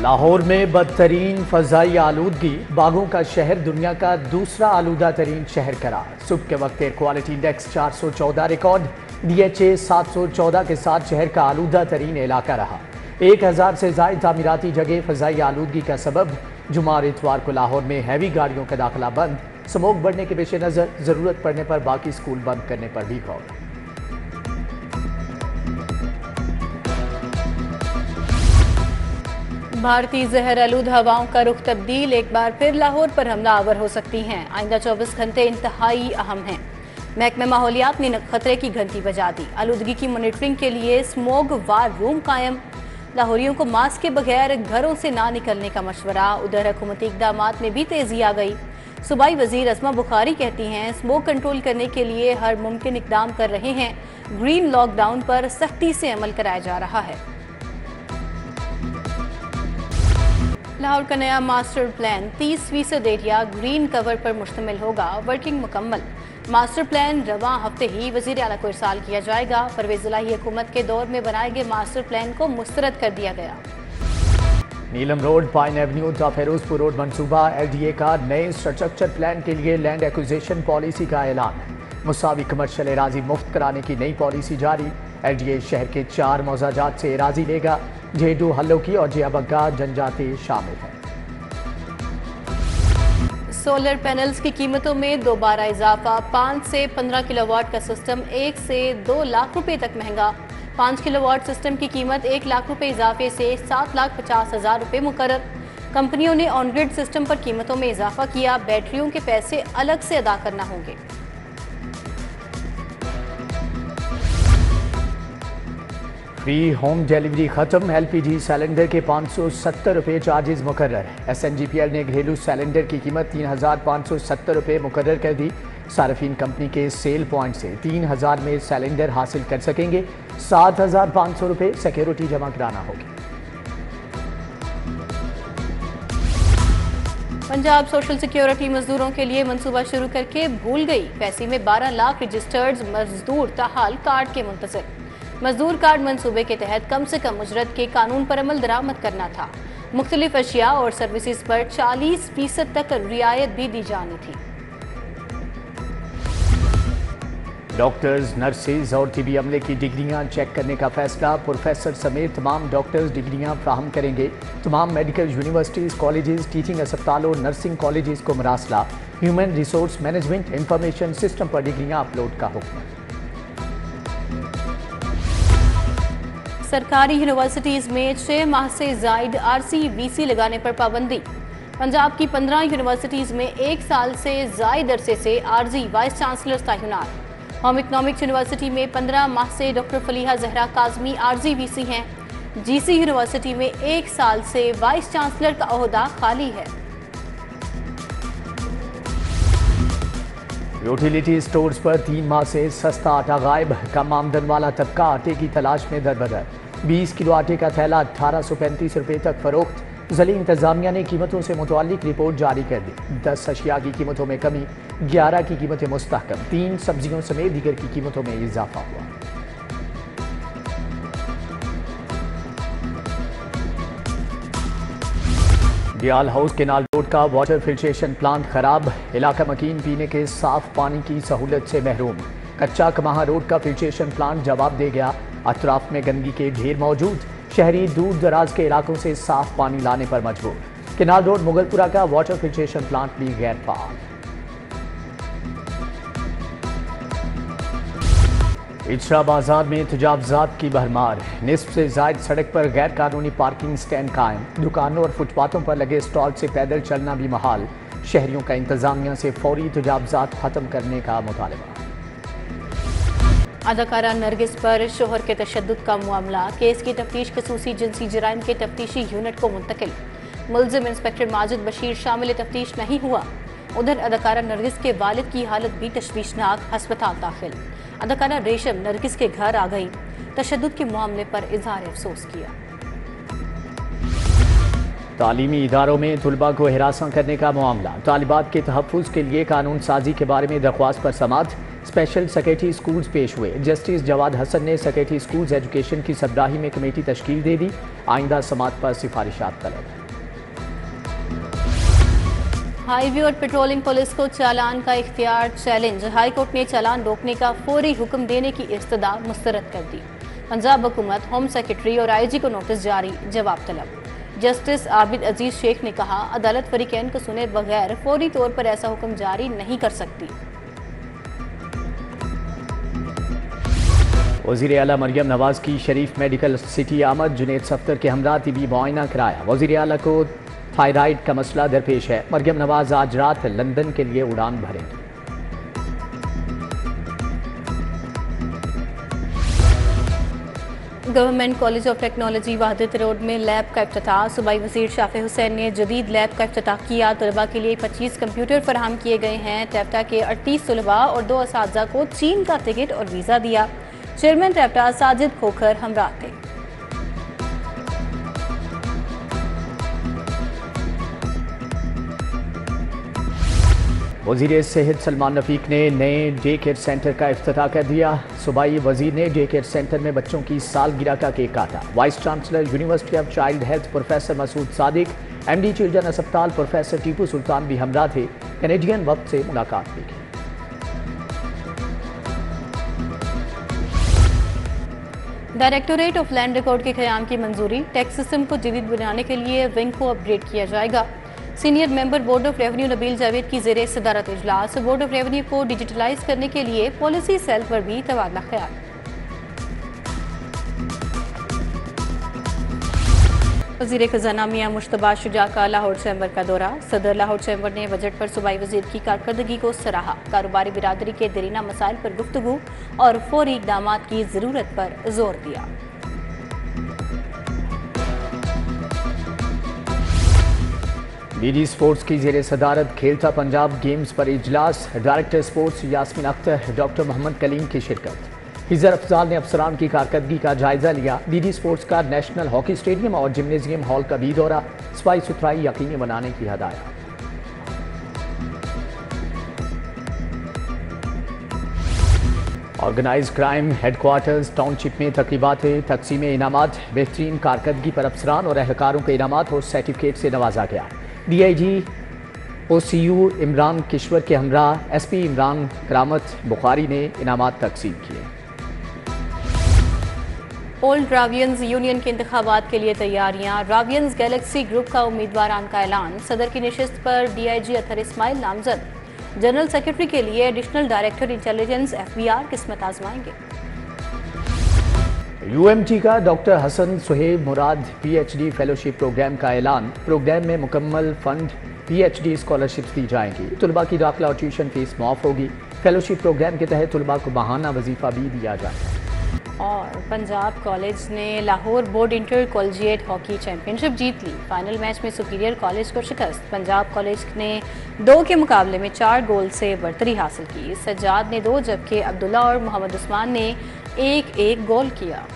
लाहौर में बदतरीन फजाई आलूदगी बागों का शहर दुनिया का दूसरा आलूदा तरीन शहर करार। सुबह के वक्त air quality index 414 record, DHA 714 के साथ शहर का आलूदा तरीन इलाका रहा। एक हज़ार से जायद तामीराती जगह फजाई आलूदगी का सबब। जुमार इतवार को लाहौर में हैवी गाड़ियों का दाखिला बंद। स्मोक बढ़ने के पेश नज़र ज़रूरत पड़ने पर बाकी स्कूल बंद करने पर भी गौर। भारतीय जहर आलूद हवाओं का रुख तब्दील। एक बार फिर लाहौर पर हमला आवर हो सकती हैं। आइंदा 24 घंटे इंतहाई अहम हैं। महकमे माहौलियात ने खतरे की घंटी बजा दी। आलूदगी की मॉनिटरिंग के लिए स्मोग वार रूम कायम। लाहौरियों को मास्क के बगैर घरों से ना निकलने का मशवरा। उधर हुकूमती इकदाम में भी तेज़ी आ गई। सूबाई वज़ीर असमा बुखारी कहती हैं स्मोक कंट्रोल करने के लिए हर मुमकिन इकदाम कर रहे हैं। ग्रीन लॉकडाउन पर सख्ती से अमल कराया जा रहा है। लाहौर का नया मास्टर प्लान 30 फ़ीसद एरिया ग्रीन कवर पर मुश्तमिल होगा, वर्किंग मुकम्मल। मास्टर प्लान रवा हफ़्ते ही वज़ीर अला को इरसाल किया जाएगा। परवेज जिलाई हुकूमत के दौर में बनाए गए मास्टर प्लान को मुस्तरद कर दिया गया। नीलम रोड, पाइन एवेन्यू ता फेरोजपुर रोड मनसूबा एलडीए का नए इंफ्रास्ट्रक्चर प्लान के लिए लैंड एक्विजिशन पॉलिसी का ऐलान। मुसावी कमर्शियल एराजी मुफ़्त कराने की नई पॉलिसी जारी। एलडीए शहर के चार मौजाजात से एराजी लेगा जेडू हल्लोकी और जियाबग्गा जनजाति शामिल है। सोलर पैनल्स की कीमतों में दोबारा इजाफा। पाँच से पंद्रह किलोवाट का सिस्टम एक से दो लाख रुपए तक महँगा। पाँच किलोवाट सिस्टम की कीमत एक लाख रुपए इजाफे से सात लाख पचास हज़ार रुपए मुकर कंपनियों ने ऑनग्रिड सिस्टम पर कीमतों में इजाफा किया। बैटरियों के पैसे अलग से अदा करना होंगे। फ्री होम डिलीवरी खत्म। एलपीजी सिलेंडर के पाँच सौ सत्तर रुपये चार्जेस मुकर S N G P L ने घरेलू सिलेंडर की कीमत तीन हज़ार पाँच सौ सत्तर रुपये मुकर कर दी। सार्फिन कंपनी के सेल पॉइंट से तीन हज़ार में सिलेंडर हासिल कर सकेंगे। सात हज़ार पाँच सौ रुपये सिक्योरिटी जमा कराना होगी। पंजाब सोशल सिक्योरिटी मजदूरों के लिए मंसूबा शुरू करके भूल गई। पैसे में 12 लाख रजिस्टर्ड मजदूर ताहाल कार्ड के मुंतजर। मजदूर कार्ड मंसूबे के तहत कम से कम उजरत के कानून पर अमल दरामद करना था। मुख्तलिफ़ अशिया और सर्विसेज़ पर 40 फ़ीसद तक रियायत भी दी जानी थी। डॉक्टर्स, नर्सेज और टीबी अमले की डिग्रियाँ चेक करने का फैसला। प्रोफेसर समेत तमाम डॉक्टर्स डिग्रियाँ फ्राहम करेंगे। तमाम मेडिकल यूनिवर्सिटीज़, कॉलेजेस, टीचिंग अस्पतालों, नर्सिंग कॉलेजेस को मरासला। Human resource management information system पर डिग्रियाँ अपलोड का हुक्म। सरकारी यूनिवर्सिटीज़ में छः माह से जायद आरसीवीसी लगाने पर पाबंदी। पंजाब की पंद्रह यूनिवर्सिटीज़ में एक साल से जायद अरसे से आरजी वाइस चांसलर तैनात होम इकनॉमिक्स यूनिवर्सिटी में पंद्रह माह से डॉक्टर फलीहा जहरा काजमी आरजी वीसी हैं। जीसी यूनिवर्सिटी में एक साल से वाइस चांसलर का अहदा खाली है। यूटिलिटी स्टोर्स पर तीन माह से सस्ता आटा गायब। कम आमदन वाला तबका आटे की तलाश में दर बदर बीस किलो आटे का थैला अठारह सौ पैंतीस रुपये तक फरोख्त। जली इंतजामिया ने कीमतों से मुतलिक रिपोर्ट जारी कर दी। दस अशिया की कीमतों में कमी, ग्यारह की कीमतें मुस्तकम तीन सब्जियों समेत दीगर की कीमतों में इजाफा हुआ। डियाल हाउस केनाल रोड का वाटर फिल्ट्रेशन प्लांट खराब। इलाका मकीन पीने के साफ़ पानी की सहूलत से महरूम। कच्चा कमाहा रोड का फिल्ट्रेशन प्लांट जवाब दे गया। अतराफ में गंदगी के ढेर मौजूद। शहरी दूर दराज के इलाकों से साफ़ पानी लाने पर मजबूर। किनाल रोड मुगलपुरा का वाटर फिल्ट्रेशन प्लांट भी गैर फाल इचरा बाज़ार में तजावजात की भरमार। निसफ से जायद सड़क पर गैर कानूनी पार्किंग स्टैंड कायम। दुकानों और फुटपाथों पर लगे स्टॉल से पैदल चलना भी महाल। शहरियों का इंतजामिया से फौरी तजावजात खत्म करने का मुतालबा। अदाकारा नरगिस पर शोहर के तशद का मामला। केस की तफ्तीश खसूसी जिनसी जराइम के तफ्तीशी यूनिट को मुंतकिल। मुलजिम इंस्पेक्टर माजिद बशीर शामिल तफ्तीश नहीं हुआ। उधर अदाकारा नरगिस के वालिद की हालत भी तशवीशनाक हस्पताल दाखिल। अदाकारा रेशम नरगिस के घर आ गई। तशद के मामले पर इजहार अफसोस किया। तालीमी इदारों में तलबा को हिरासा करने का मामला। तालिबात के तहफ़ के लिए कानून साजी के बारे में दरख्वास्त पर समात स्पेशल सेक्रेटरी स्कूल्स पेश हुए। जस्टिस जवाद हसन ने सेक्रेटरी स्कूल्स एजुकेशन की सरबराही में कमेटी तश्कील दे दी। आइंदा समात पर सिफारिशात तलब। हाईवे और पेट्रोलिंग पुलिस को चालान का इख्तियार चैलेंज। हाई कोर्ट ने चालान रोकने का फौरी हुक्म देने की इस्तदा मुस्तरद कर दी। पंजाब हुकूमत, होम सेक्रेटरी और आईजी को नोटिस जारी, जवाब तलब। जस्टिस आबिद अज़ीज़ शेख ने कहा, अदालत फरीकैन को सुने बगैर फौरी तौर पर ऐसा हुक्म जारी नहीं कर सकती। वज़ीर अला मरियम नवाज़ की शरीफ मेडिकल सिटी आमद, जुनेद सफ्तर के हमरा तिबी मुआयना कराया। वज़ीर अला को थायराइड का मसला दरपेश है। मरियम नवाज़ आज रात लंदन के लिए उड़ान भरेंगी। Government college of technology Wahdat road में लैब का अफ्ताह। सूबाई वज़ीर शाफे हुसैन ने जदीद लैब का अफ्ताह किया। तलबा के लिए 25 कंप्यूटर फराहम किए गए हैं। टैप्टा के अड़तीस तलबा और दो इस को चीन का टिकट और वीज़ा दिया। चेयरमैन टैप्टा साजिद खोखर हमरा थे। वज़ीर सेहत सलमान रफीक ने नए डे केयर सेंटर का अफ्ताह कर दिया। सूबाई वज़ीर ने डे केयर सेंटर में बच्चों की सालगिरह का केक काटा। Vice chancellor university of child health professor Masood Sadiq, MD children अस्पताल प्रोफेसर टीपू सुल्तान भी हमरा थे। कैनेडियन वक्त से मुलाकात भी की। डायरेक्टोरेट ऑफ़ लैंड रिकॉर्ड के क्याम की मंजूरी। टैक्स सिस्टम को जदीद बनाने के लिए विंग को अपग्रेड किया जाएगा। Senior member board of revenue Nabeel Javed की जेर सदारत इजलास। बोर्ड ऑफ़ रेवेन्यू को डिजिटलाइज करने के लिए पॉलिसी सेल पर भी तबादला ख्याल। वज़ीर खजाना मियाँ मुश्तबा शुजा का लाहौर चैम्बर का दौरा। सदर लाहौर चैम्बर ने बजट पर सूबाई वज़ीर की कारकर्दगी को सराहा। कारोबारी बिरादरी के दरीना मसाइल पर गुफ्तु और फौरी इकदाम की ज़रूरत पर ज़ोर दिया। डीडी स्पोर्ट्स की जेर सदारत, खेलता पंजाब गेम्स पर इजलास, director sports Yasmin Akhtar, doctor Mohammad Kaleem की शिरकत। हिजर अफजाल ने अफसरान की कारकर्दगी का जायजा लिया। डीडी स्पोर्ट्स का नेशनल हॉकी स्टेडियम और जिमनेजियम हॉल का भी दौरा, सफ़ाई सुथराई यकीनी बनाने की हदायत। ऑर्गेनाइज क्राइम हेडक्वार्टर्स टाउनशिप में तकरीबा तकसीम इनाम बेहतरीन कारकर्दगी पर अफसरान और अहलकारों के इनाम और सर्टिफिकेट से नवाजा गया। डीआईजी ओसीयू इमरान किश्वर के हमरा एसपी इमरान करामत बुखारी ने इनाम तकसीम किए। ओल्ड रावियंस यूनियन के इंतबात के लिए तैयारियाँ। रावियंस गैलेक्सी ग्रुप का उम्मीदवार का ऐलान। सदर की नशस्त पर डीआईजी अथर इस्माइल नामजद। जनरल सेक्रेटरी के लिए एडिशनल डायरेक्टर इंटेलिजेंस एफबीआर किस्मत आजमाएँगे। यूएमटी का doctor Hassan Suhaib Murad PhD fellowship programme का ऐलान। प्रोग्राम में मुकम्मल फंड पीएचडी स्कॉलरशिप दी जाएँगी। तलबा की दाखिला और ट्यूशन फ़ीस माफ़ होगी। फेलोशिप प्रोग्राम के तहत तलबा को बहाना वजीफा भी दिया जाएगा और पंजाब कॉलेज ने Lahore board inter collegiate hockey championship जीत ली। फाइनल मैच में सुपीरियर कॉलेज को शिकस्त। पंजाब कॉलेज ने दो के मुकाबले में चार गोल से बढ़तरी हासिल की। सज्जाद ने दो, जबकि अब्दुल्ला और मोहम्मद उस्मान ने एक एक गोल किया।